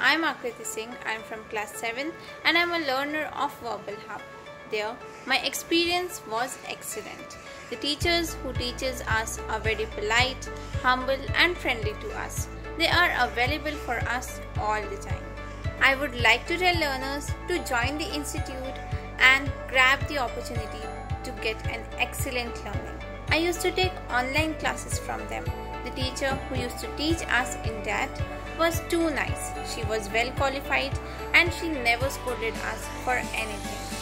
I'm Akriti Singh. I'm from class 7 and I'm a learner of Verbal Hub. There, my experience was excellent. The teachers who teaches us are very polite, humble and friendly to us. They are available for us all the time. I would like to tell learners to join the institute and grab the opportunity to get an excellent learning. I used to take online classes from them. The teacher who used to teach us in that was too nice. She was well qualified and she never scolded us for anything.